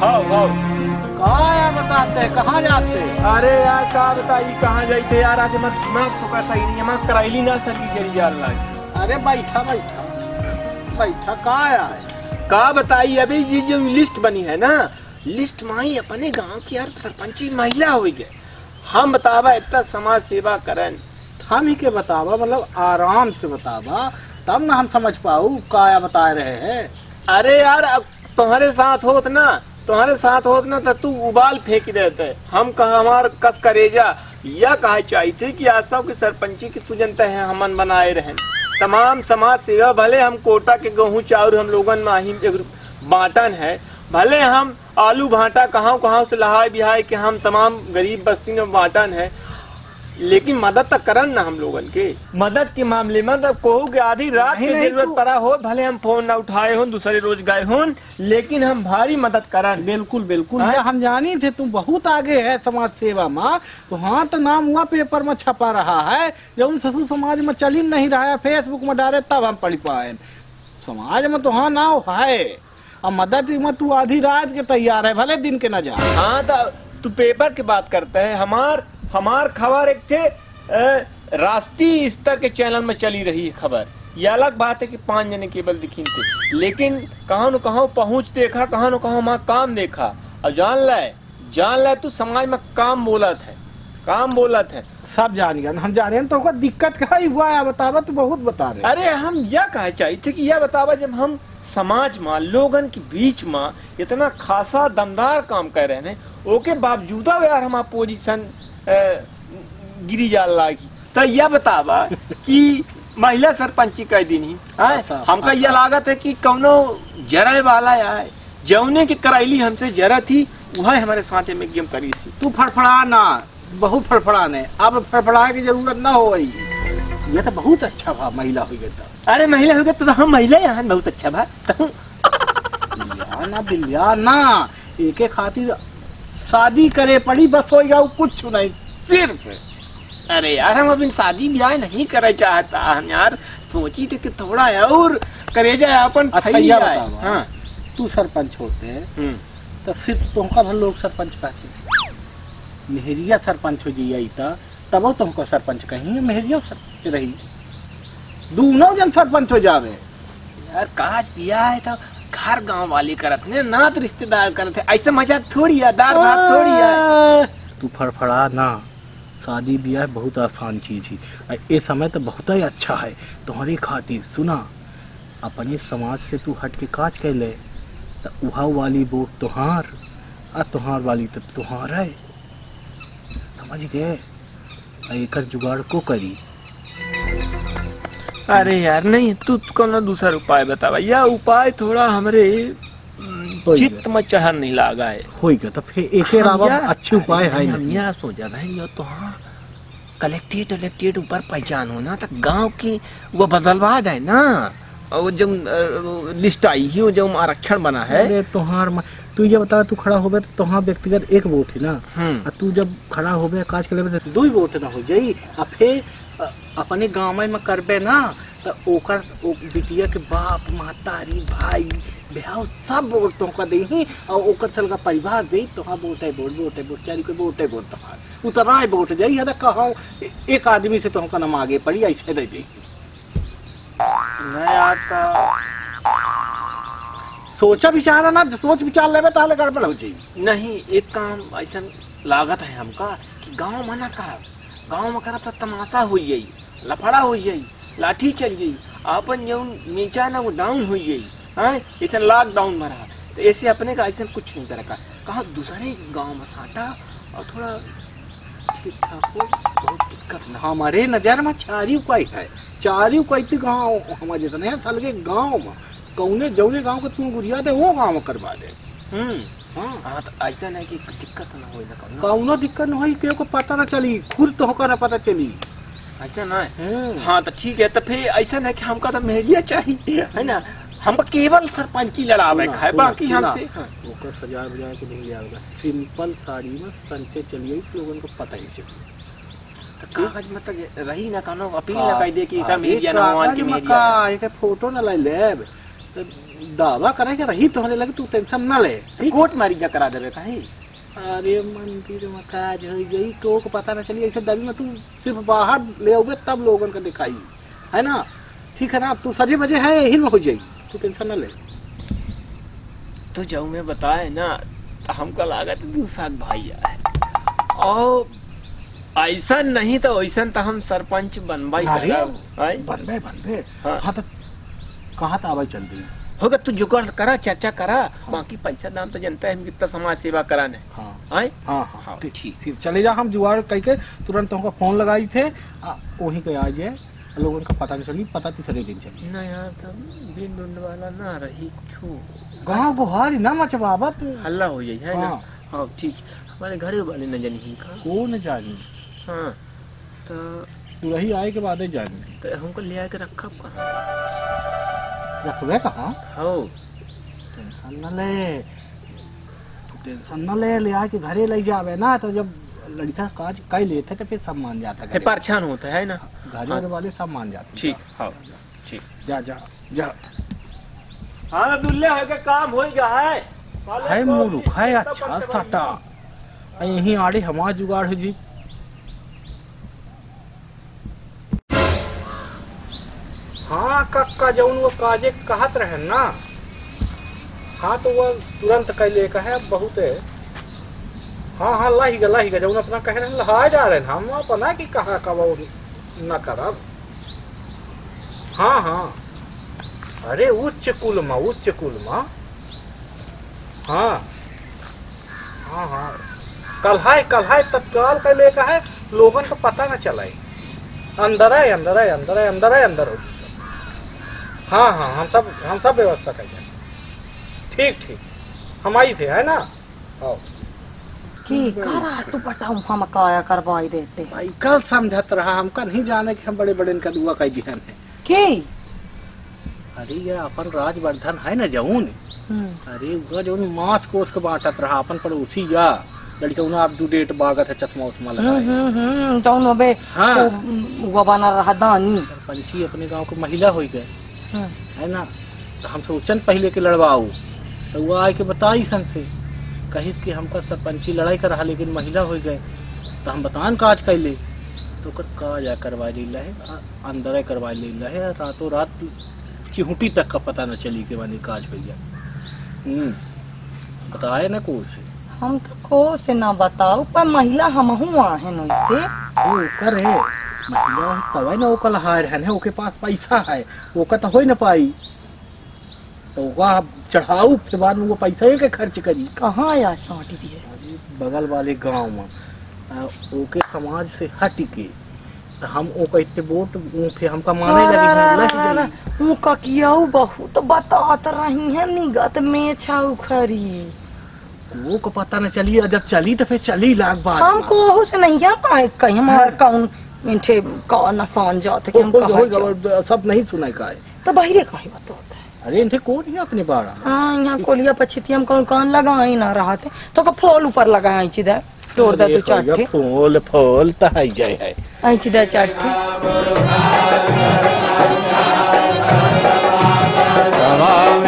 हाँ हाँ कहाँ बताते? कहाँ जाते? अरे यार का बताई कहाँ जाते यार आज मत सुबह सही नहीं है। करैली ना सकी जरी जाल लागी अरे बैठा बैठा। बैठा है? का बताई अभी ये जो लिस्ट बनी है ना लिस्ट माई अपने गाँव की यार सरपंची महिला हो। गए हम बतावा इतना समाज सेवा करन हम ही के बतावा मतलब आराम से बतावा। तब ना हम समझ पाऊ काया बता रहे हैं। अरे यार अब तुम्हारे साथ होत ना तुम्हारे साथ होत ना तो तू उबाल फेंक देते हम कहा हमार कस करेजा यह कहा चाहते कि आज सब की सरपंची की तू जनता है हमन बनाए रहे। तमाम समाज सेवा, भले हम कोटा के गेहूँ चाउर, हम लोगन में बांटन है, भले हम आलू भाटा कहाँ कहाँ से लहाय बिहाय के हम तमाम गरीब बस्ती में बांटन है लेकिन मदद तक करन ना हम लोगन के। मदद के मामले में तब कहू कि आधी रात की ज़रूरत पड़ा हो भले हम फ़ोन ना उठाए हो दूसरे रोज गए हो लेकिन हम भारी मदद करन बिल्कुल बिल्कुल। हाँ? हम जानी थे तू बहुत आगे है समाज सेवा में तो हाँ तो नाम हुआ पेपर में छपा रहा है जब उन ससुर समाज में चल ही नहीं रहा है फेसबुक में डाले तब हम पढ़ पाए समाज में तो हाँ नाव है। और मदद में तू आधी रात के तैयार है भले दिन के न जा। हाँ तो तू पेपर की बात करते है हमार हमार खबर एक थे राष्ट्रीय स्तर के चैनल में चली रही है खबर। ये अलग बात है कि पाँच जने केवल दिखी थे। लेकिन कहाँ न कहाँ पहुँच देखा कहाँ न कहाँ वहाँ काम देखा। और जान ले जान ले तू समाज में काम बोलत है काम बोलत है। सब जान गया। हम जाने तो ओकर दिक्कत का ही हुआ है बतावा तो बहुत बता रहे अरे हम यह कहे चाहिए थे कि यह बतावा जब हम समाज में लोगन के बीच में इतना खासा दमदार काम कर रहे हैं ओके बावजूदा यार हम पोजीशन गिरी जाल लागी तो यह बतावा कि महिला सरपंची कह दिन ही अच्छा, हमका। यह लागत है कि कौनो जरे वाला आए जौने की करैली हमसे जरा थी वह हमारे साथ में गेम करी सी तू फड़फड़ा ना बहुत फड़फड़ाने। अब फड़फड़ा की ज़रूरत ना हो रही। ये तो बहुत अच्छा भाव महिला हो गया तो। अरे महिला हो गए तो हम महिला यहाँ बहुत अच्छा बा तो ना बिल्ला ना। एके खातिर शादी करे पड़ी बस हो गया कुछ नहीं। सिर्फ़। अरे यार हम अभी शादी ब्याह नहीं करे चाहता। हम यार सोची थे कि थोड़ा और करे जाए अपन अच्छा हाँ। तू सरपंच होते हम्म। तो सिर्फ़ तुमका भर लोग सरपंच कहते मेहरिया सरपंच हो जाइए तब तुमको सरपंच कहीं मेहरिया सरपंच रही। दोनों जन सरपंच हो जावे। यार काज ब्याह है तो घर गाँव वाले करत ने नात रिश्तेदार करते ऐसे मज़ा थोड़ी है दार भात थोड़ी है। तू फड़फड़ा ना। शादी ब्याह बहुत आसान चीज़ है। ये समय तो बहुत ही अच्छा है। तुम्हारी खातिर, सुना? अपने समाज से तू हट के काज कर ले। तो उहा वाली वोट तुहार और तुहार वाली तो तुहार है। समझ गए? एकर जुगाड़ को करी। अरे यार, नहीं, तू कौन दूसरा उपाय बतावा? यह उपाय थोड़ा हमरे चित्त में चढ़ नहीं लागा है। हो गया तो फिर एक अच्छे उपाय है हम यह सोचा रहे यो तो हाँ। कलेक्टेड कलेक्टेड ऊपर पहचान होना तो गाँव की वो बदलवा दे ना। और जो लिस्ट आई ही जो आरक्षण बना है। अरे तुहार म- तू ये बता तू खड़ा हो गया तो तुहार व्यक्तिगत एक वोट है ना। हम्म। आ तू जब खड़ा हो गया काज के लिए दो ही वोट ना हो जाई आ फिर अपने गाँव में में करबे ना तो ओकर बिटिया के बाप महतारी भाई सब देही और ओकर परिवार दे तुहा वोट है है है ही जाई कहा, एक आदमी से नाम आगे पड़ी, ऐसे दे नहीं आता सोचा विचार ना सोच विचार लेवे ताले गड़बड़ हो जाई। नहीं, एक काम ऐसा लागत है हमका कि गाँव मना करब गाँव में करब तो तमाशा हो जाई, लफड़ा हो जाई, लाठी चल गई अपन जो नीचा ना, वो डाउन हो गई हाँ ऐसा लॉकडाउन में रहा। तो ऐसे अपने का ऐसा कुछ नहीं कर। का कहा दूसरे गाँव में साटा और थोड़ा हो बहुत दिक्कत ना हमारे नज़र में चारी कोई है। चारी कोई तो गाँव हमारे जितने हैं साल के गाँव में। कौने जौने गाँव के तू गुड़िया दे वो गाँव में करवा दे। हम्म। हाँ। हाँ तो ऐसा नहीं कि दिक्कत ना हो कौनो। दिक्कत नहीं केहू को पता ना चली खुद तो होकर ना पता चली। ऐसा ना है। हाँ। हाँ तो ठीक है तो फिर ऐसा नहीं कि हमका तो मेहरिया चाहिए है ना? हमको केवल सरपंची लड़ावे का है बाकी हमसे हाँ, ओकर सजा बजा के नहीं लिया सिंपल साड़ी में संचे चलिए लोगों को पता ही चली तो कागज़ तो रही ना कानो अपील ना कह दे कि ना मान के में मेरिया का, एक फ़ोटो न ले लेब। तो दावा करे के रही तुम्हारे लगे तू टेंशन न ले। कोर्ट मैरिज करा देवे कहीं। अरे मंदिर में काज हो गई तो को पता न चली ऐसे डरी में तू सिर्फ़ बाहर ले आओगे तब लोगन को दिखाई। है ना? ठीक है ना? तू सजे बजे है यही में हो जाएगी। तू टेंशन न ले। तो जब मैं बताए ना तो हमको लागत तू साग भाई है। और ऐसा नहीं तो ऐसा तो हम सरपंच बनवाई बनबे बनबे हाँ। हाँ। तो कहाँ तो आवाज़ चल रही होगा तू जुगाड़ करा चर्चा करा बाकी पैसा दाम तो जनता है हम कितना समाज सेवा कराने। हाँ। हैं? हाँ हाँ हाँ, तो ठीक। फिर चले जा हम जुगाड़ कह के तुरंत हमको फ़ोन लगाई थे वहीं के आ जाए। लोगों का पता नहीं चली पता तीसरे दिन चली। ना यार तब दिन ढूंढ वाला ना रही कुछ गाँव गुहारी ना मचबाबा तू। हल्ला हो जाए है ना? हाँ। हाँ ठीक। हमारे घरे वाले न जानी का। कौन जानी। हाँ तो तू रही आए के बाद ही जानी। तो हमको ले आके रखा कहाँ? रखबे कहाँ? हो। टेंशन न ले। तू टेंशन न ले ले आके घरे ले जावे ना तो जब लड़का काज कर लेते तो फिर सब मान जाता घरे। परेशान होता है ना? घरे वाले सब मान जाते ठीक हाँ। ठीक। जा जा जा। हाँ दुल्ले है के काम हो गया है? है मुरुख है अच्छा साटा। यहीं आड़े हमार जुगाड़ हो जी। हाँ कक्का जौन वो काजे कहत रहे ना। हाँ तो वो तुरंत कैले का है बहुत है। हाँ हाँ लाही गा लाही गा जौन अपना कह रहे हैं लहा जा रहे हम अपना की कहा का वो न करब हाँ हाँ। अरे, उच्च कुल में, उच्च कुल में। हाँ। हाँ हाँ। कल्हाय कल्हाय तत्काल का लेका है लोगन को पता न चलाए अंदर है अंदर है अंदर है अंदर है अंदर हो। हाँ हाँ हम सब हम सब व्यवस्था कर ठीक ठीक। हम आई थे, है ना? आओ। की करा तू बताऊ हम काया करवाई देते। भाई कल समझत रहा हमका नहीं जाने कि हम बड़े बड़े इनका दुआ का ध्यान है। की? अरे ये अपन राजवर्धन है ना जऊन? हम्म, अरे उनका जऊन मांस कोस के बांटत रहा अपन पड़ोसी या। लड़का उन्हें आप डेट बागत है चश्मा उस्मा हम्म, जौन होबे हाँ। वो वो बना रहा दानी। पंछी अपने गाँव के महिला हो गए। हम्म, है ना? तो हम सोचन पहले के लड़वाऊ। तो वो आके बताई सन से। कहिस कि हमका सरपंची लड़ाई कर रहा लेकिन महिला हो गए तो हम बतान काज कैले तो ओकर काज करवा लीला है अंदर करवा लीला है रातों रात चिहुटी तक का पता न चली के वाली काज भैया। हम्म बताए ना को से? हम तो को से ना बताऊ पर महिला हम है वैसे ओकर है। महिला तवे ना ओकर हार है ना ओके पास पैसा है ओकर तो हो न पाई। तो वह चढ़ाऊ फिर बाद में वो पैसा ही के खर्च करी। कहाँ आया साटी दिए बगल वाले गाँव में। ओके समाज से हट के। तो हम ओ कहते वोट फिर हमका माने लगी लह गई। बहुत बतात रही है निगत में छाऊ खरी। वो को पता न चली जब चली तो फिर चली लाख बात। हम को से नहीं है कहीं कहीं हमार कौन मिठे का नसान जात के हम हो- हो- सब नहीं सुनाई का है। तो बहिरे कहीं बात होता है? अरे इनसे कौन है अपने बाड़ा हाँ यहाँ कोलिया पछिती हम कौन कौन लगाई ना रहा थे? तो का फूल ऊपर लगाई चिदा तोड़ दे तू चाटे फूल फूल तो है जाए है। आई चिदा चाटे तमाम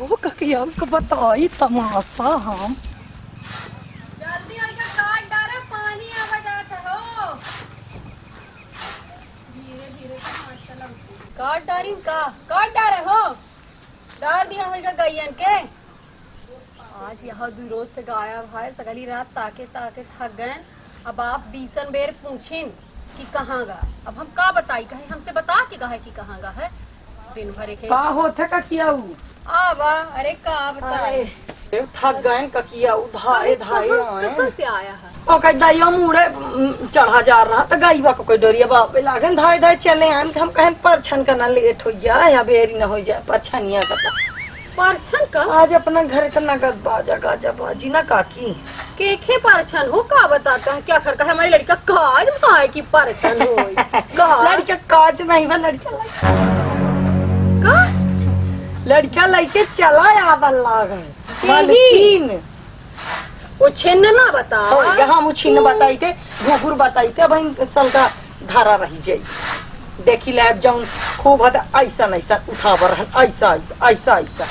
हो ककिया हमको बताई तमाशा हम। जल्दी आके काट डारे पानी आवा जाता हो धीरे धीरे चला काट डारी का काट डारे हो। डार दिया होगा गैयन के। आज यहाँ दू रोज से गायब है सगली रात ताके ताके थक गए। अब आप बीसन बेर पूछिन कि कहाँ गा। अब हम का बताई कहे हमसे बता के कहा कि कहाँ गा है। दिन भर के का होते ककिया आवा अरे का बताई। थक गए ककिया उधाए धाए कहाँ से आया है? और कहीं दैया मुड़े चढ़ा जा रहा तो गईबा को कोई डोरिया बाप लागन धाए धाए चले आन हम कहें परछन करना लेट हो जाए या बेरी न हो जाए परछनिया का परछन का? आज अपना घर का नगद बाजा गाजा बाजी ना काकी। केखे परछन हो? का बताता है? क्या कर का है? हमारी लड़की का काज है कि परछन हो। लड़का काज नहीं बा लड़का का? लड़का लड़के चला आवल लागन मालकिन वो छिन्न ना बता। हो यहाँ मुछिन बताई थे घुघुर बताई थे भाई सलका धारा रही जाई देखी लैब जाऊन खूब हद ऐसा ऐसा उठावर रहन ऐसा ऐसा ऐसा ऐसा।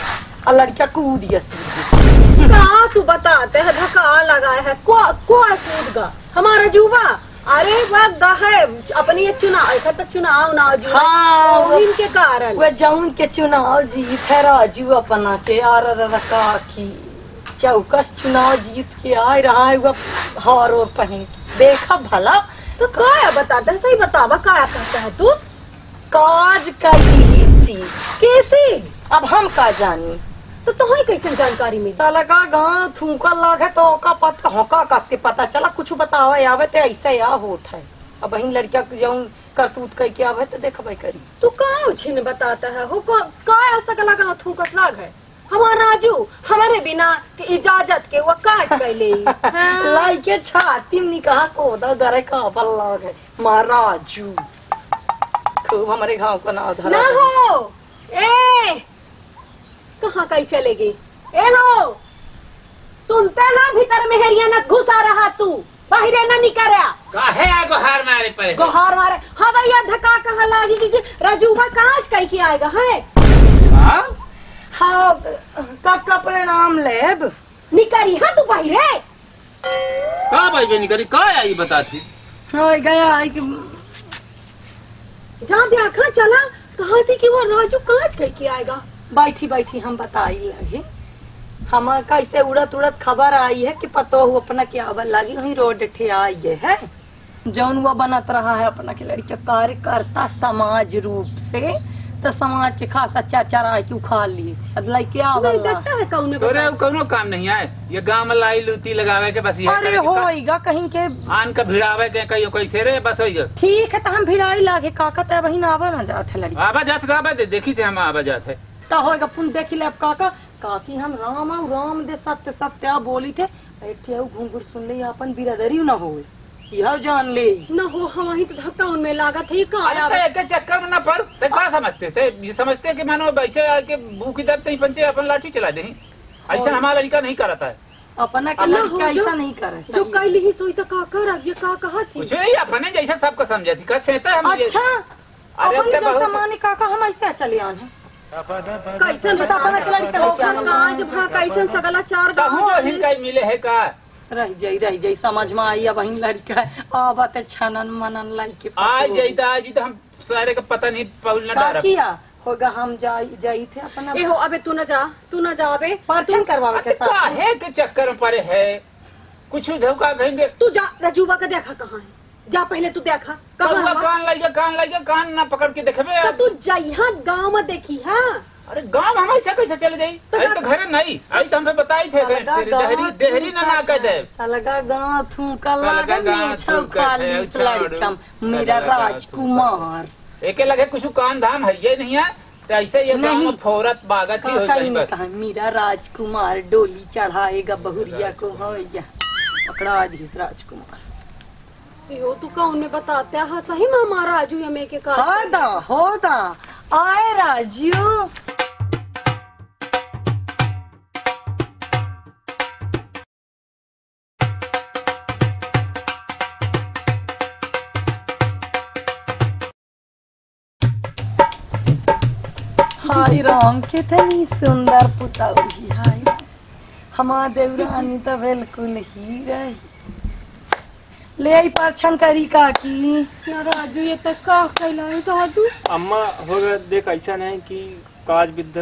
आ लड़का कूद गया तू बताते है धक्का लगाए है। को को कूद गा हमारा जुबा? अरे वह गहे अपनी चुनाव ऐसा तो चुनाव ना जो हाँ, वो- इनके कारण। वह जाऊन के चुनाव जीत है राजू अपना के आर रका की चौकस चुनाव जीत के आ रहा है वह हार और पहन देखा भला तो क्या बताता है सही बतावा क्या कहता है तू? काज करी सी कैसे? अब हम का जानी? तो तुम्हें कैसे जानकारी मिली? साला का गाँव थूका लागे तो ओका पता होका कस के पता चला कुछ बतावा आवे तो ऐसा या होत है। अब वही लड़का के जाऊँ करतूत कह के आवे तो देखबे करी। तू कहाँ छिन बताता है? हो का का ऐसा का थूकट लाग है? हमारा राजू हमारे बिना के इजाज़त के वो काज कैले हाँ। लाई के छाती में कहा को दा गरे का बल्ला है। महाराजू खूब हमारे गाँव का नाम धरा ना हो। ए कहाँ कहीं चलेगी ए हो! सुनते ना भीतर में हेरिया न घुसा रहा तू। बाहरे न निकरा काहे आगो हार मारे पड़े गोहार मारे। हाँ भैया धक्का कहाँ लागी कि राजूबा काज कहीं के आएगा है? हाँ? हाँ कब का परिणाम लेब। निकरी हाँ तू बाहरे का भाई बहनी करी का आई बताती हो गया है कि जहाँ देखा चला कहा थी कि वो राजू काज कहीं के आएगा? बैठी बैठी हम बताई लगे। हमार कैसे उड़त उड़त खबर आई है कि पतो हु अपना के आवर लगी वही रोड ठे आई है। जौन वो बनत रहा है अपना के लड़के कार्यकर्ता समाज रूप से। तो समाज के खासा चाचा रहा कि उखाड़ ली लड़के नहीं आवल कौन तोरे कोनो काम नहीं आए? ये गाँव में लाई लूती लगावे के बस ये अरे होइगा कहीं के आन का भिड़ावे के कहियो कैसे रे बस होइगा ठीक है तो हम भिड़ाई लागे काका तेरा बहिन आवा ना जात है लड़की आवा जात का आवा दे देखी थे हम आवा जात है। तो होएगा पुन देखी ले अब काका। काकी हम राम और राम दे सत्य सत्य बोली थे। बैठे हो घूंघूर सुन ले अपन बिरादरी न हो यह जान ले। न हो हम वही तो धक्का उनमें लागा थी कहाँ अरे तो चक्कर में ना पड़ ते का समझते थे? ये समझते कि मानो वैसे आके भूख इधर नहीं पंचे अपन लाठी चला दे। ऐसा हमारा लड़का नहीं करता है। अपना के हो लड़का ऐसा नहीं करे। जो कैली ही सोई तो का कर ये का कहा थी? कुछ नहीं अपने जैसा सबको समझा थी कैसे था हम अच्छा अरे अपन तो माने काका हम ऐसे चले आन है। कैसन जैसा अपना लड़का लेके भा कैसन सगला चार गाँव मिले है का रह जाई रह जाई समझ में आई अब वही लड़का है। आबत छनन मनन लड़के आज जाई तो आज तो हम सारे का पता नहीं पौल न का किया? होगा हम जाई जाई थे अपना। ए हो अबे तू न जा तू न जा अबे। परछन करवावे के साथ काहे के चक्कर में पड़े है? कुछ धोखा कहेंगे तू जा रजूबा का देखा कहाँ है? जा पहले तू देखा है? कान लग कान लग कान ना पकड़ के देखबे? तो तू जइहा गाँव में देखी हाँ? अरे गाँव हम ऐसा कैसे चले जाई अरे तो घर नहीं। आई तो हमें बताई थे डेहरी डेहरी ना ना कह दे। सलगा गाँव थूका लागा थूका है। मेरा राजकुमार। एके लगे कुछ कान धान है ये नहीं है? तो ऐसे ये गाँव फोरत बागत ही हो बस। मेरा राजकुमार डोली चढ़ाएगा बहुरिया को होया पकड़ा दीस राजकुमार। हो तू कौन में बताते है? सही में हमारा राजू यमे के का होदा होदा। आए राजू। हाय राम कितनी सुंदर पुतौरी हाय हमार देवरानी तो बिल्कुल ही। रही ले आई परछन करी काकी ना राजू ये तक का कैला है राजू? अम्मा हो गया देख ऐसा नहीं कि काज विद्ध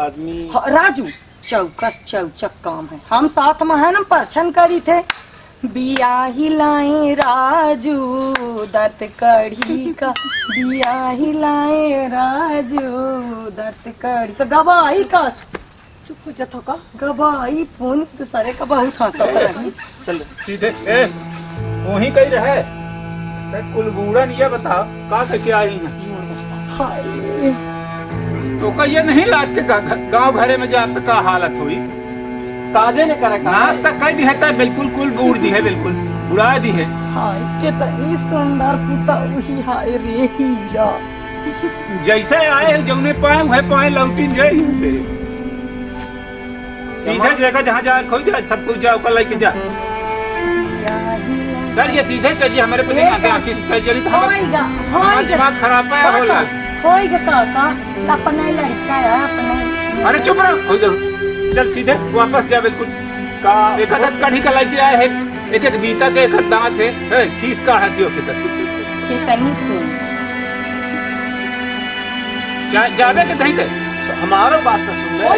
आदमी हाँ, राजू चौकस चौचक काम है। हम साथ में है ना परछन करी थे बिया ही लाए राजू दत्त कढ़ी का। बिया ही लाए राजू दत्त कढ़ी का। गवाही का। चुप हो जाता का गवाई फ़ोन तो सारे का बहुत रही चल सीधे। ए वही कही रहे। ते कुलबूढ़न ये बताओ का कह के आई हैं? तो का ये नहीं लाद के गाँव घरे में जात का हालत हुई। काजे ने करे कहा। नाच तक कह दी है बिल्कुल कुल बूढ़ दी है बिल्कुल। बुढ़ा दी है। हाय कितनी सुंदर पुता वही हाय रे हीरा जैसे आए हैं जौने पाए वह पाए लौटिन जाए से सीधे जगह जहाँ जाए खोई जा सब कुछ जाओ कल लेके जा। सर ये सीधे चलिए हमारे पे नहीं आगे चल चली तो होएगा होएगा। दिमाग खराब है होला होएगा काका अपना लड़का है अपना। अरे चुप रहो हो चल सीधे वापस जा बिल्कुल। का एक अदद कढ़ी का लेके आए है एक एक बीता के एक दांत है है, खीस का हाथी हो के तक कितनी सुंदर जा- जावे के कहीं के हमारो बात तो सुन ले।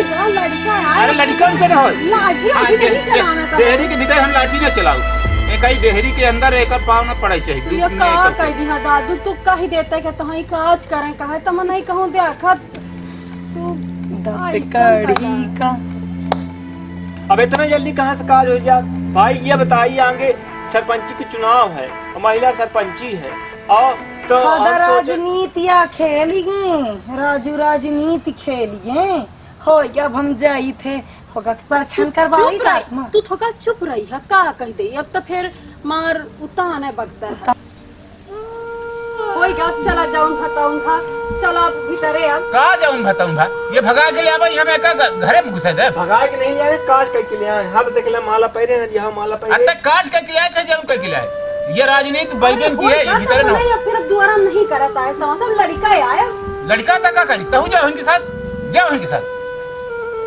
लड़का है अरे लड़का के ना हो लाठी नहीं चलाना का के भीतर हम लाठी न चलाऊ। एक ही देहरी के अंदर एक पाव न पड़े चाहिए तू ये नहीं का कह दिया दादू तू कही देते कि तुम काज करें कहे तो मैं नहीं कहूँ देखत तू दंत कढ़ी का? अब इतना जल्दी कहाँ से काज हो जा? भाई ये बताइए आगे सरपंच की चुनाव है और महिला सरपंची है। और तो सोचे- राजनीतिया खेलिए। राजू राजनीति खेलिए। हो अब हम जाई थे। होगा करवाई साथ में। तू थोड़ा चुप रही है का कह दे? अब तो फिर मार उताने बगता है। कोई चला जाऊन भताऊन था चलो अब भीतरे अब। का जाऊँ बताऊँ भा ये भगा के ले आवा हमें का घरे में घुसे दे भगाए के नहीं जाए काज करके ले आए। हम देख ले माला पहरे ना यहाँ माला पहरे काज का किला है ज़रूर का किला है ये राजनीति बैगन की है भीतर न। फिर अब दोबारा नहीं करता है सब लड़का आया। लड़का तक का करी तहु जाओ उनके साथ जाओ उनके साथ।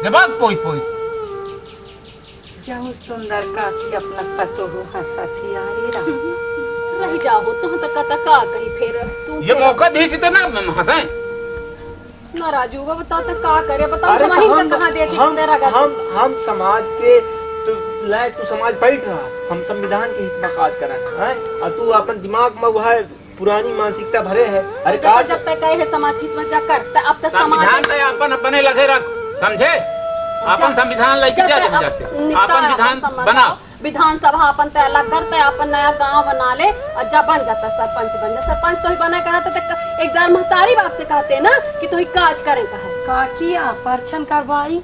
जवाब पोई पोई। जाऊँ सुंदर काकी अपना पतो हो हंसती आ रे रहा। रह जाओ तुम तक का का कही फिर तू ये मौका दी सी तो ना हंसाए ना राजू वो बता तो का करे बताओ अरे तुम्हारी तो तो कहाँ देती हम हम हम समाज के तू लाए तू समाज बैठ रहा। हम संविधान के हित में काज कर रहे हैं और तू अपन दिमाग में वह पुरानी मानसिकता भरे है। अरे जब तक कहे है समाज हित में जा करता अब तक संविधान समाज पे अपन अपने लगे रख। समझे? अपन संविधान लेके जा जैसे जाते अपन विधान बना। विधानसभा अपन तैला करते अपन नया गाँव बना ले और जब बन जाता सरपंच बन जाता सरपंच तो ही बना करा तो एक बार महतारी बाप से कहते ना कि तू ही काज करे कहा। काकी किया परछन करवाई?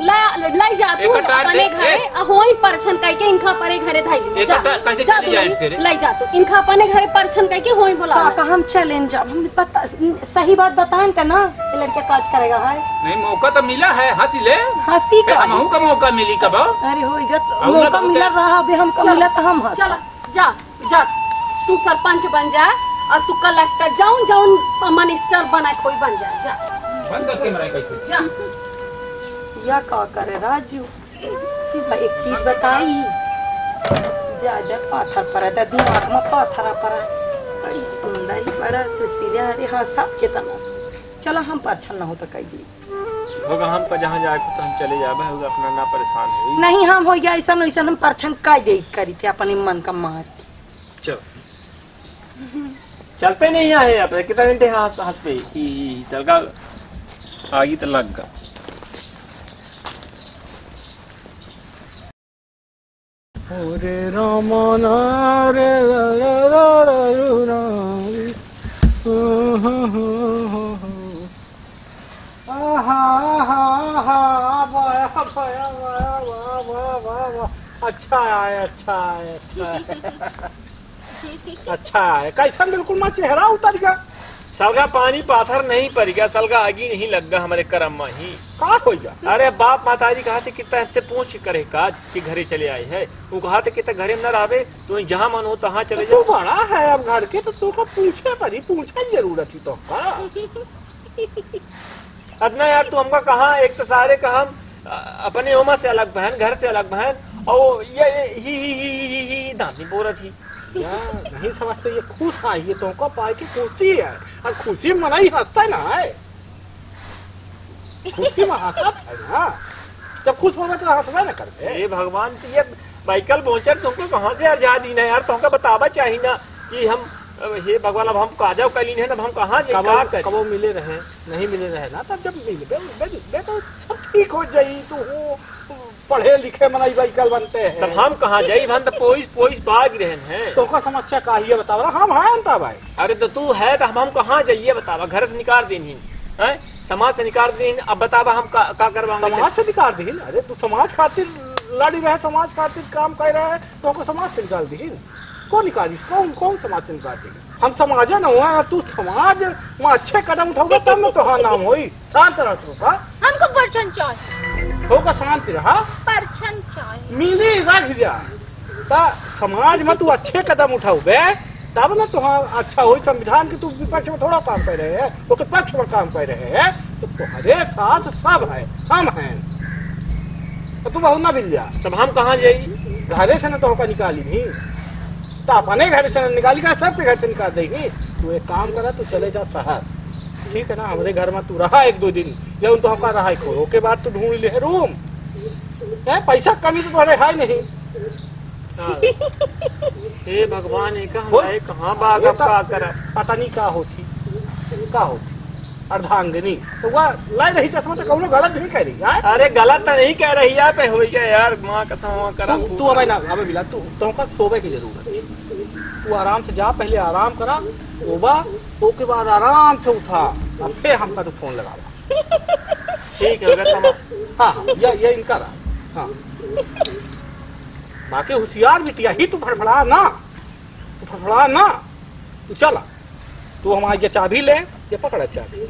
ले ले जा तू अपने घरे। होई परछन कह के इनका परे घरे धाई जा जा चली ले- इससे जा तू. इनका अपने घरे परछन कह के होई बोला? काका हम चलें जब हम पता सही बात बताएँ का ना? लड़का काज करेगा हाय। नहीं मौका तो मिला है हँसी ले। हँसी का? हमहू का मौका मिली कब अरे होएगा तो अब ना मौका तो मिला रहा अभी हमको मिला तो हम हंस। चल जा जा। तू सरपंच बन जा और तू कलेक्टर जाऊँ जाऊँ मिनिस्टर बना कोई बन जा जा। बंद करके मराई कैसे जा। या का करे राजू। एक चीज़ बताई। ज़्यादा पाथर था दिमाग में पाथर पड़ा। बड़ी सुंदर बड़ा सुशीला अरे हाँ सब कितना सुंदर। चलो हम परछन ना हो तो कही दी होगा हम तो जहाँ जाए तो हम चले जाए। होगा अपना ना परेशान है। नहीं हम हो गया ऐसा ऐसा हम परछन का दे करी थे अपने मन का मार चल। चलते नहीं आए अब कितना घंटे हंस हंस पे? ई सरगा आगी तो लग गया ओरे रामना रे रे रे रे रे आहा आहा आहा वाह वाह वाह वाह वाह वाह वाह अच्छा है अच्छा है अच्छा है अच्छा है कैसा बिल्कुल मैं चेहरा उतर गया सलगा पानी पाथर नहीं पड़ गया सलगा आगी नहीं लग गया हमारे करम ही। का हो गया अरे बाप माता जी कहा थे कितना हमसे पूछ करे काज कि घरे चले आए है। वो कहा थे कितना घरे में न रहे तो जहाँ मन हो तहाँ चले तू जाओ। बड़ा है अब घर के तो तू को पूछे परी पूछे ज़रूरत ही तो अदना यार तू हमका कहा एक तो सारे का हम अपने ओमा से अलग बहन घर से अलग बहन और ये ही ही ही ही ही ही दांती बोरा थी। नहीं समझते ये खुश है ये तुमको पाए की खुशी है और खुशी मना ही हंसता है ना खुशी में हंसता है ना जब खुश होगा तो हंसना ना करते हे भगवान तो ये माइकल बोचर तुमको कहाँ से आज़ादी ना यार तुमको बतावा चाहिए ना कि हम हे भगवान अब हम कहा जाओ कलीन है तब हम कहाँ जाए कबो का मिले रहे नहीं मिले रहे ना तब जब मिल बे, तो सब ठीक हो जाई तू हो पढ़े लिखे मनाई भाई कल बनते हैं। तब हम कहाँ जाए हम तो पोइस पोइस भाग रहे हैं। तो का समस्या का ही है बताओ हम हैं अंता भाई। अरे तो तू है तो हम हम कहाँ जाइए बतावा घर से निकाल देनी है। समाज से निकाल देनी अब बतावा हम का, का करवाएँगे। समाज से निकाल दी अरे तू समाज खातिर लड़ी रहे समाज खातिर काम कर रहा है तो समाज से निकाल दी कौन निकाली? कौन कौन समाज से निकाल दी हम समाज न हुआ तू समाज में अच्छे कदम उठाओगे तब न तो नाम होई। शांत रह तू का हमको परछन चाहिए। होगा शांति रहा। परछन चाहिए। मिली रख जा। ता समाज में तू अच्छे कदम उठाओगे तब न तो अच्छा हो संविधान के तू विपक्ष में थोड़ा काम कर रहे हैं तो के पक्ष में काम कर रहे हैं तो तुम्हारे साथ सब है हम हैं। तो तू बहुत ना मिल जा तब हम कहाँ जाइए घरे से न तो होकर निकाली नहीं। तो अपने घर से निकाल का सबके घर से निकाल देगी। तू एक काम करा तू चले जा शहर। ठीक है ना हमारे घर में तू रहा एक दो दिन। जब तो हम रहा खो के बाद तू ढूंढ ले रूम। है पैसा कमी तो तुम्हारे है नहीं। हे। भगवान एक कहा। कहाँ बाग करा? पता नहीं का होती। का होती? अर्धांगिनी। तो वह लाई रही चश्मा तो कौनो गलत नहीं कह रही यार। अरे गलत तो नहीं कह रही है पे हो गया यार माँ कसम वहाँ करा तू तू अबे ना अबे बिला तू तुमका सोबे की ज़रूरत है। तू आराम से जा पहले आराम करा सोबा उसके बाद आराम से उठा। और फिर हमका तो फ़ोन लगा ठीक है हाँ हाँ ये ये इनका रहा। हाँ। बाकी होशियार बिटिया ही तू फड़फड़ा ना। तू फड़फड़ा ना। तू चला। तू हमारी ये चाबी ले ये पकड़ा चाबी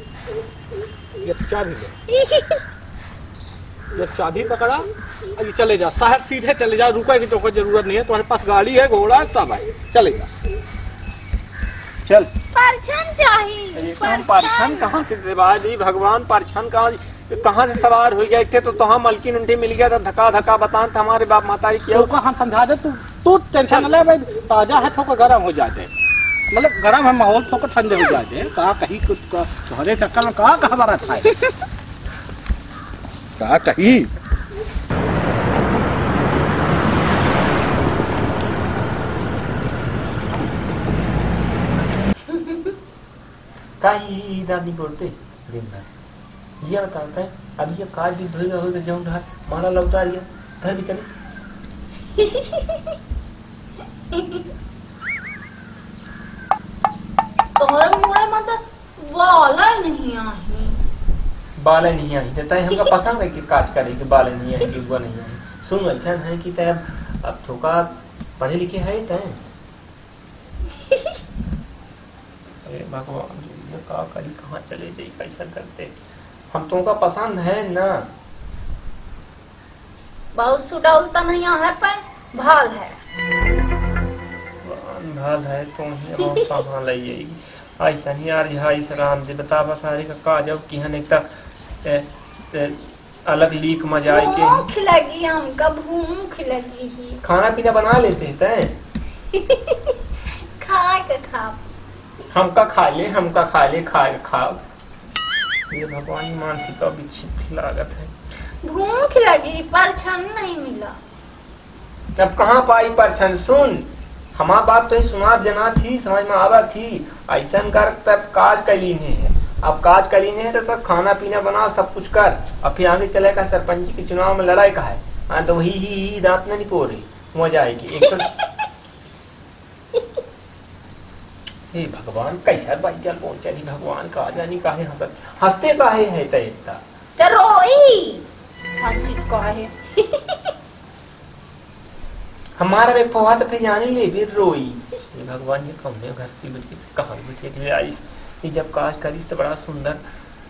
ये चाबी ले। ये चाबी पकड़ा और ये चले जा। शहर सीधे चले जा रुका की तो कोई ज़रूरत नहीं है तुम्हारे पास गाड़ी है घोड़ा है सब है। चले जा। चल। परछन चाहिए हम परछन कहाँ से दिवा दी? भगवान परछन कहाँ कहाँ से सवार हो गया? थे तो तुम मलकिन उल्टी मिल गया था धक्का धक्का बता था हमारे बाप मातारी किया तो हम समझा दे तू? तू टेंशन न ले भाई ताज़ा है थोड़ा गर्म हो जाते। मतलब गर्म है माहौल थोड़ा ठंडे हो जाते कहा कहीं कुछ का तुम्हारे चक्कर में कहा कहा बड़ा था कहा कहीं? काही दादी बोलते दिन भर ये बताता है अब ये काज भी धोएगा हो तो जाऊँ ढाल माला लौटा लिया घर भी चले। तो नहीं बाल नहीं आई देता हमका पसंद है कि काज करे कि बाल नहीं आई कि हुआ नहीं आई सुन अच्छा है कि तय अब थोका पढ़े लिखे है तय अरे भगवान ये का करी कहाँ चले जाई कैसा करते? हम तुमका पसंद है ना। बहुत सुडा उल्टा नहीं है पे भाल है। भगवान भाल है तुम ही और संभाल आइए ऐसा नहीं यार इस राम जी बता बस सारे का काज अब की एक तक ए, ए, अलग लीक मज़ा आई के भूख लगी हमका भूख लगी ही। खाना पीना बना लेते हैं खाए के खा। हमका खा ले हमका खा ले खा खाओ ये भगवान मानसिका विक्षिप्त लागत है। भूख लगी परछन नहीं मिला। अब कहाँ पाई परछन? सुन। हमार बात तो सुना देना थी, समझ में आवा थी। ऐसा कर तब काज कलीने है। अब काज कलीने है तो तब खाना पीना बनाओ, सब कुछ कर। अब फिर आगे चलेगा, सरपंच के चुनाव में लड़ाई का है। हाँ तो वही, ही ही, दांत नहीं पो रही मज़ा आएगी। एक तो हे भगवान, कैसा बाइक पहुँचा नहीं भगवान का जानी काहे हंसत। हँसते काहे है तय तो रोई। हँसी काहे। हमारा एक फवा तो फिर जाने ले फिर रोई भगवान ये कमरे घर की बिल्कुल कहाँ बिठे थे आइस ये जब काज करीस तो बड़ा सुंदर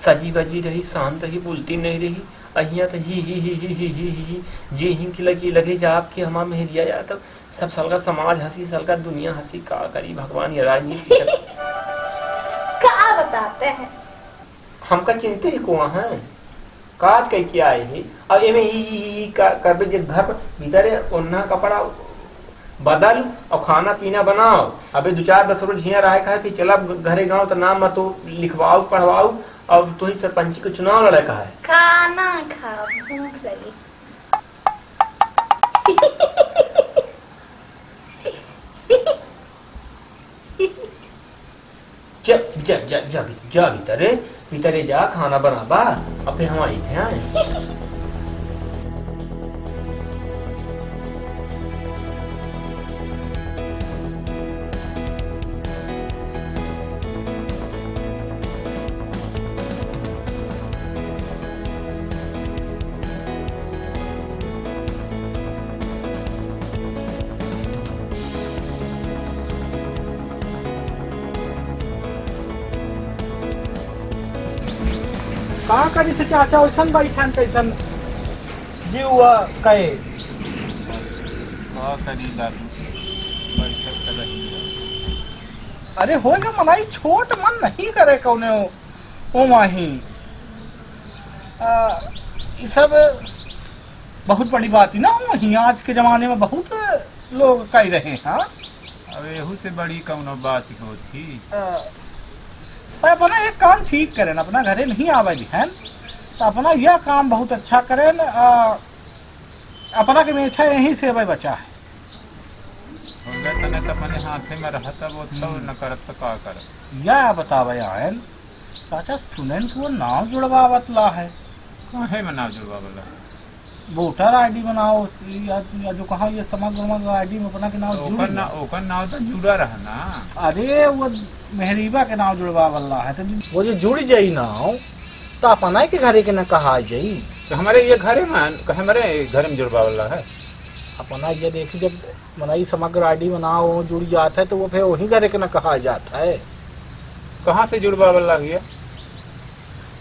सजी बजी रही शांत रही बोलती नहीं रही। अहिया तो ही ही ही ही ही ही ही जे ही की लगी लगे जा आपके हमा मेहरिया जा तब सब साल का समाज हँसी साल का दुनिया हँसी का करी भगवान ये राजनीति कर- क्या बताते हैं? हमका चिंते ही कुआ है। काज कह के आए ही। ही ही ही ही कर जे घर पर भीतर ओन्ना कपड़ा बदल और खाना पीना बनाओ। अबे दो चार दस रोज झिया रहे का फिर चला घरे गाँव तो नाम मत लिखवाओ पढ़वाओ और तो ही सरपंच के चुनाव लड़े का है। खाना खा भूख लगी। जा जा जा जा भीतरे भीतरे जा खाना बनाबा अपने हमारे थे कहाँ करी से चाचा वैसन बैठन कैसन? जी हुआ कहे अरे होएगा मनाई छोट मन नहीं करे कौने ओ, ओ माही सब बहुत बड़ी बात ही ना वही आज के जमाने में बहुत लोग कह रहे हैं हाँ? अब एहू से बड़ी कौनो बात होती। पर अपना एक काम ठीक करें अपना घरे नहीं आवे हैं तो अपना यह काम बहुत अच्छा करें आ, अपना के मेछा यही से भाई बचा है। तने तो अपने हाथे में रहता वो तो न करत तो का करत? यह बतावे आयन चाचा सुनन को नाम जुड़वावत ला है। काहे में नाव जुड़वा वाला वोटर आईडी बनाओ या, या जो कहा ये समग्र आईडी में अपना के नाम ओकर जुड़ ना ओकर नाव तो जुड़ा रहा ना। अरे वो मेहरीबा के नाम जुड़वा वाला है तो वो जो जुड़ जाई नाव तो अपना के घरे के न कहा जाई। तो हमारे ये घरे में हमारे घर में जुड़वा वाला है। अपना ये देखी जब मनाई समग्र आईडी बनाओ जुड़ जाता है तो वो फिर वही घरे के न कहा जाता है। कहाँ से जुड़वा वाला हुआ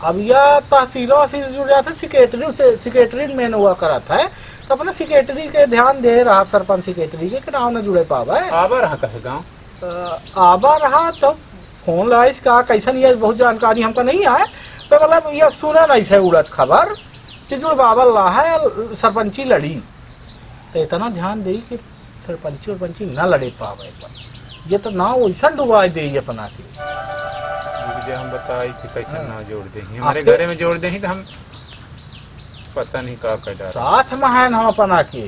अब यह तहसीलों से जुड़ जाता है सेक्रेटरी से सेक्रेटरी मेन हुआ करा था तो अपने सेक्रेटरी के ध्यान दे रहा सरपंच सेक्रेटरी के कि नाम न जुड़े पावा है। आवा रहा कहे गाँव? आबा रहा तो फ़ोन ला इसका कैसन ये बहुत जानकारी हमको नहीं है तो मतलब यह सुना नहीं से उड़त खबर कि जुड़ बाबल ला है सरपंची लड़ी तो इतना ध्यान दे कि सरपंची उरपंची न लड़े पावे ये तो ना वैसा डुबा दे अपना के। मुझे हम बताई कि कैसे हाँ। नाव जोड़ दे। हमारे घरे में जोड़ दे तो हम पता नहीं का कर साथ में है। हम अपना के।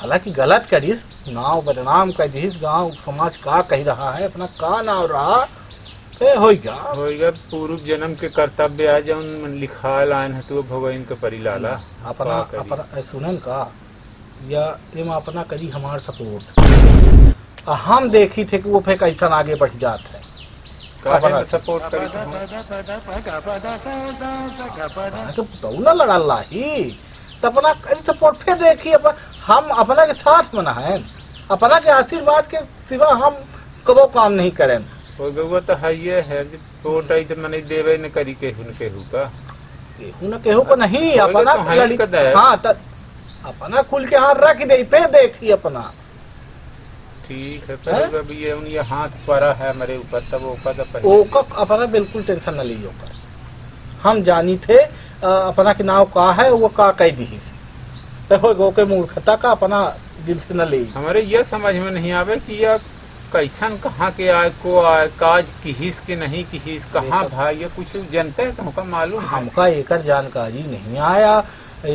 हालाँकि गलत करिस नाव बदनाम कर दिस गाँव समाज का कह रहा है अपना का नाव रहा तो हो गया होएगा पूर्व जन्म के कर्तव्य आ जौन लिखाल है तो भगवान के परिलाला। अपना करी? अपना सुनन का या एम अपना करी हमार सपोर्ट। हम देखी थे कि वो फिर कैसा आगे बढ़ जात है। दौला लाही तो अपना सपोर्ट फिर देखी अपन हम अपना के साथ में ना है। अपना के आशीर्वाद के सिवा हम कबो काम नहीं करें। तो है ये है कि वोट आई तो मैंने देवे न करी केहू न केहू का। केहू न केहू को नहीं अपना तो है अपना खुल के हाथ रख दे फिर देखी अपना। ठीक है पर अभी ये उन ये हाथ पड़ा है मेरे ऊपर तब ओका तो ओका अपना बिल्कुल टेंशन न ली ओकर हम जानी थे अपना के नाव का है वो का कह दी तो गो के मूर्खता का अपना दिल से न ली। हमारे ये समझ में नहीं आवे कि यह कैसन कहाँ के आए को आए काज किहिस के नहीं किहिस कहाँ भाई ये कुछ जनता है हमका मालूम हमका एकर जानकारी नहीं आया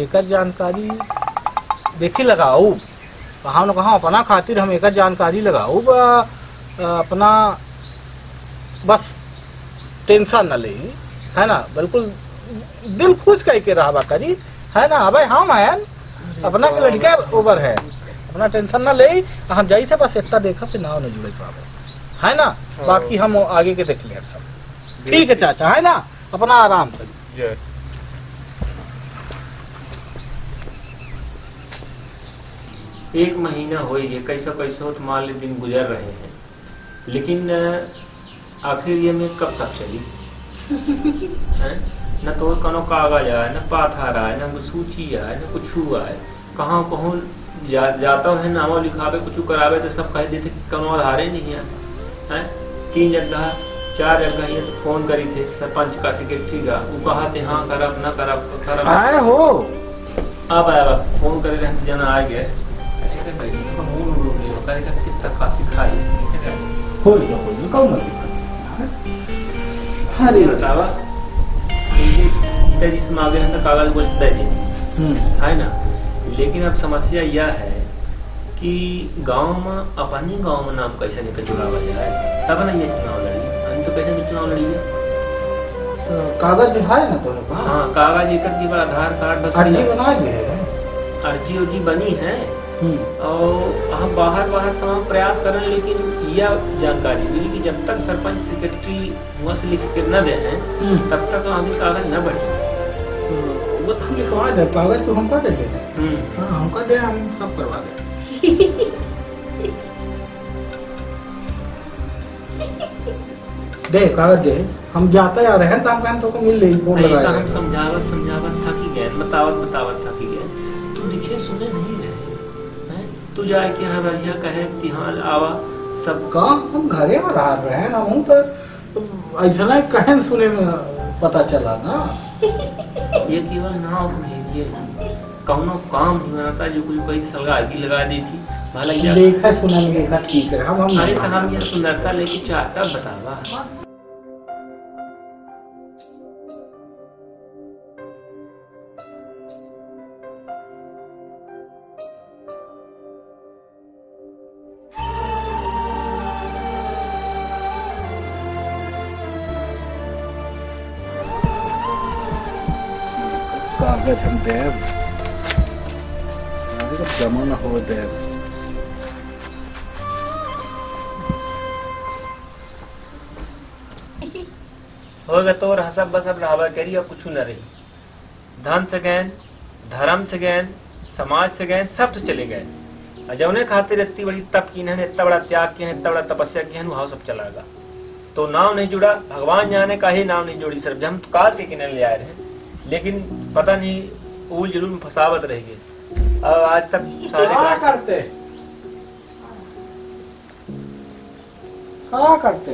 एकर जानकारी देखी लगाऊ। कहा न कहा अपना खातिर हम एकर जानकारी लगाऊ अपना बस टेंशन न ले है ना? बिल्कुल दिल खुश कह के रहा करी है ना? अबे हम हैं अपना के लड़का ओवर है। अपना टेंशन न ले हम जाई थे बस इतना देखा फिर नाव न जुड़े पावे है ना? बाकी हम आगे के देख ले सब। ठीक है चाचा है ना? अपना आराम करिए एक महीना हो गया कैसा कैसा तो मान ली दिन गुजर रहे हैं। लेकिन आखिर ये में कब तक चली? हैं? न तो कनो कागज़ आए न पाथर आए न सूची आए न कुछ आए कहाँ कहूँ जा, जाता है नामो लिखावे कुछ करावे तो सब कह देते कि कनो आधारे नहीं है। हैं? तीन जगह चार जगह ये तो फ़ोन करी थे सरपंच का सेक्रेटरी का। वो कहा थे हाँ करब न करब करब। आए हो। अब आया फ़ोन करे रहे जना आ है हो गया हो तो कागज़ है ना? लेकिन अब समस्या यह है कि गाँव में अपने गाँव में नाम कैसे निकल जुड़ावा जाए तब ना ये चुनाव लड़ी तो कैसे भी चुनाव लड़िए तो कागज़ जो है ना पास हाँ कागज़ एक की बार आधार कार्ड बस अर्जी बना है। अर्जी उर्जी बनी है। हम्म, और हम बाहर बाहर तमाम प्रयास कर रहे हैं लेकिन यह जानकारी मिली कि जब तक सरपंच सेक्रेटरी वहाँ से लिख के न दे हैं हम्म। तब तक हमें कागज़ न बढ़े तो वो तो हम लिखवा दे कागज़ तो हमको दे दे। हम्म। हाँ हमको दे हम सब करवा दे। दे कागज़ दे। हम जाते आ रहे हैं तो हम कहें तो मिल रही बोर्ड नहीं लगा तो हम समझावत समझावत थकी गए बतावत बतावत गए तू दिखे सुने नहीं हैं? तू जाए कि हाँ रहिया कहे कि हाँ आवा। सब कहाँ हम घरे में रह रहे हैं ना हूँ तो ऐसा नहीं कहें सुने में पता चला ना। ये केवल नाव भेजिए कौनो काम नहीं बनाता जो कोई कोई सलगा आदि लगा दी थी। भला या देखा सुना देखा ठीक है। हम हम तो हम ये सुंदरता लेके चाहता बतावा कागज़ हम देव तो जमा न हो होगा तो हसब बसब रहावा करी और कुछ न रही। धन से गए धर्म से गए समाज से गए सब तो चले गए। और जौने खातिर इतनी बड़ी तप की इन्होंने, इतना बड़ा त्याग किया, इतना बड़ा तपस्या की वहाँ सब चला गया। तो नाव नहीं जुड़ा, भगवान जाने का ही नाम नहीं जोड़ी सर हम तो काल के किनारे ले आए रहे। लेकिन पता नहीं उल जुलूल में फसावत रह गए और आज तक सारे क्या करते? क्या करते?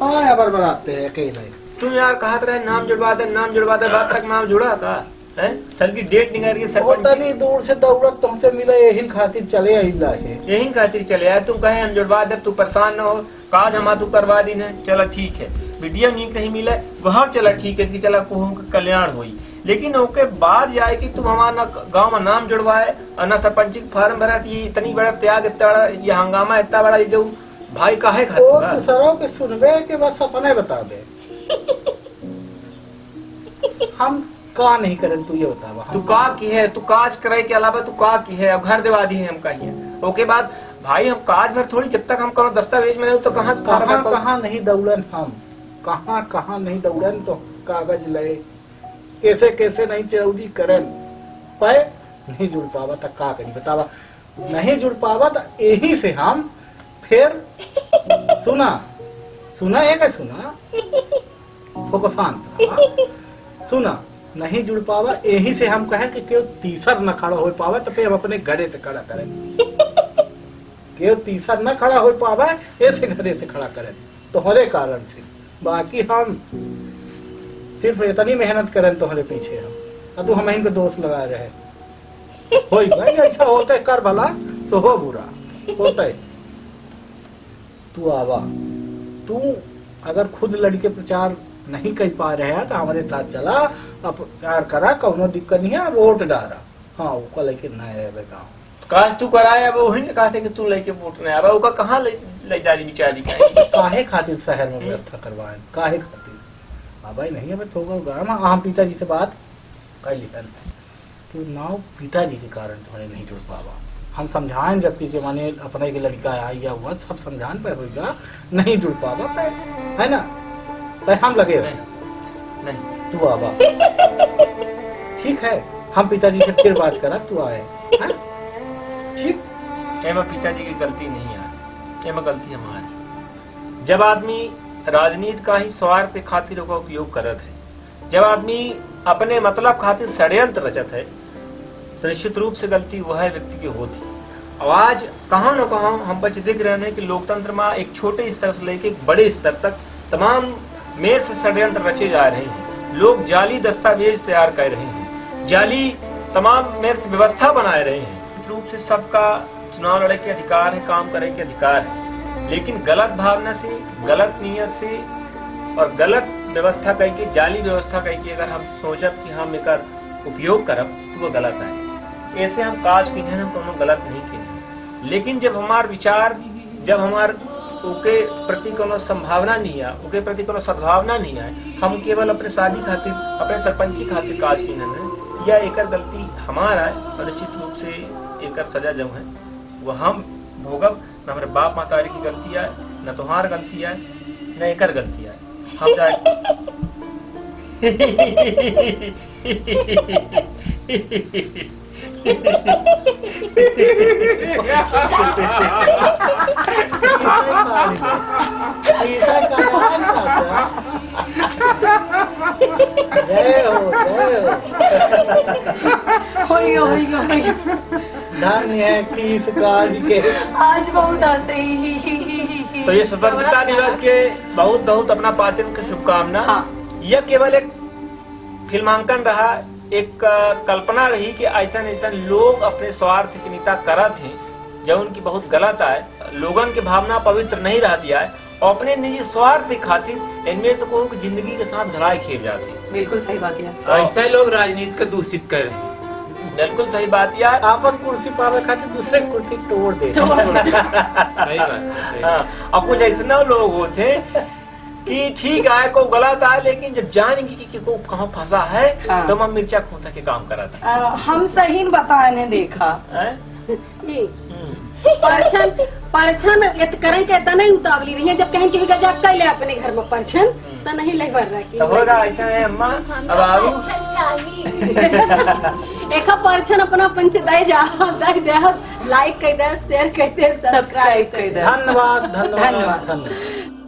हाँ बनाते हैं अकेले? तुम यार कहा रहे नाम जुड़वा दे नाम जुड़वा दे बात तक नाम जुड़ा था हैं? सल की डेट निकाल है सरपंच दूर से दौड़त तुमसे मिले यही खातिर चले यही खातिर चले आए तुम कहे हम जुड़वा दे तू परेशान न हो काज हम तू करवा दी है। चला ठीक है। वीडियो नीक नहीं मिले वहाँ चला ठीक है कि चला कुहू का कल्याण हुई। लेकिन ओके बाद जाए कि तुम हमारा गाँव में नाम जुड़वाए और न सरपंच फार्म भरा ये इतनी बड़ा त्याग इतना बड़ा ये हंगामा इतना बड़ा ये जो भाई काहे वो खातिर बा? दूसरों के सुनबे के बस अपने बता दे। हम का नहीं करें तू ये बता तू का की है तू काज करे के अलावा तू का की है अब घर दिवा दी है हम कहिए ओके बाद भाई हम काज भर थोड़ी जब तक हम करो दस्तावेज़ में नहीं तो कहाँ कहाँ कहाँ नहीं दौड़न हम। कहाँ कहाँ नहीं दौड़न तो कागज़ ले कैसे कैसे नहीं चरौदी करन पे नहीं जुड़ पावा तो का करी बतावा। नहीं जुड़ पावा तो यही से हम फिर सुना। सुना है सुना? फोको शांत सुना। नहीं जुड़ पावा यही से हम कहें कि क्यों तीसर न खड़ा हो पावा तो फिर हम अपने घरे से खड़ा करें। केव तीसर न खड़ा हो पावा, ऐसे घरे से खड़ा करे। तोहरे कारण से। बाकी हम सिर्फ़ इतनी मेहनत करें तोहरे पीछे हम। अब तू हम को दोष लगा रहे। होई भाई ऐसा होता है कर भला तो हो बुरा। होता है। तू आवा। तू अगर खुद लड़के प्रचार नहीं कर पा रहे हैं तो हमारे साथ चला अब प्रचार करा कौनो दिक्कत नहीं है वोट डारा। हाँ वो लेकिन नहीं रहे गाँव। काज तू कराया अब वही ने कहा था कि तू लेके वोट नहीं आवा ओका कहाँ ले ले जा रही बिचारी? काहे खातिर शहर में व्यवस्था करवाए काहे खातिर? हाँ भाई नहीं है तो गाँव में हम पिताजी से बात कर लिखन कि नाव पिताजी के कारण तुम्हारे नहीं जुड़ पावा। हम समझाएँ व्यक्ति के माने अपने के लड़का आया या हुआ सब समझान पे होगा नहीं जुड़ पावा। पे है ना? पे हम लगे रहे नहीं। नहीं। तू आवा ठीक है हम पिताजी से फिर बात करा तू आए। हैं? ठीक? एमा पिताजी की गलती नहीं है। एमा गलती हमारी जब आदमी राजनीति का ही स्वार्थ खातिर का उपयोग करत है, जब आदमी अपने मतलब खातिर षड्यंत्र रचत है तो निश्चित रूप से गलती वह व्यक्ति की होती अब आज कहाँ न कहाँ हम बच्चे देख रहे हैं कि लोकतंत्र में एक छोटे स्तर से लेकर एक बड़े स्तर तक तमाम मेर से षड्यंत्र रचे जा रहे हैं। लोग जाली दस्तावेज़ तैयार कर रहे हैं। जाली तमाम मेर व्यवस्था बनाए रहे हैं। रूप से सबका चुनाव लड़े के अधिकार है, काम करे के अधिकार है। लेकिन गलत भावना से, गलत नीयत से और गलत व्यवस्था करके जाली व्यवस्था करके अगर हम सोचब कि हम एक उपयोग करब तो वो गलत है। ऐसे हम काज की हम गलत नहीं की लेकिन जब हमार विचार, जब हमार प्रति कोनो संभावना नहीं है, ओके प्रति कोनो सद्भावना नहीं है, हम केवल अपने शादी खातिर, अपने सरपंची खातिर काज की है, या एक गलती हमारा और निश्चित रूप से एकर सजा जो है वो हम भोगब, न हमारे बाप माता की गलती है न तुम्हार गलती है न एक गलती है हम जाए। हो हो होइगा होइगा धन्य है तीस काज के आज बहुत ही ही ही ही ही ही तो ये स्वतंत्रता दिवस के बहुत बहुत अपना पाचन की शुभकामना हाँ। यह केवल एक फिल्मांकन रहा एक कल्पना रही कि ऐसा ऐसा लोग अपने स्वार्थ की नीता करत हैं जो उनकी बहुत गलत आए लोगन की भावना पवित्र नहीं रहती है और अपने निजी स्वार्थ की खातिर इनमें तो कोई ज़िंदगी के साथ धराई खेल जाती है। बिल्कुल सही बात है। ऐसे लोग राजनीति को दूषित कर रहे हैं। बिल्कुल सही बात यह है आपन कुर्सी पावे खातिर दूसरे की कुर्सी तोड़ दे। सही बात है, सही हाँ, और कुछ ऐसे लोग होते कि ठीक है को गलत है लेकिन जब जानेंगे कि, कि को कहाँ फंसा है हाँ। तो हम मिर्चा खोता के काम करा थे आ, हम सही न बताए ने देखा। हैं? हम्म। परछन परछन एत करें के त नहीं उतावली रही है। जब कहें कि गजा कैले अपने घर में परछन त नहीं लेबर रहा तो होगा ऐसा है अम्मा? अब आऊ? एक परछन अपना पंच दे जा दे दे लाइक कर दे शेयर कर दे सब्सक्राइब कर दे। धन्यवाद धन्यवाद। धन्यवाद।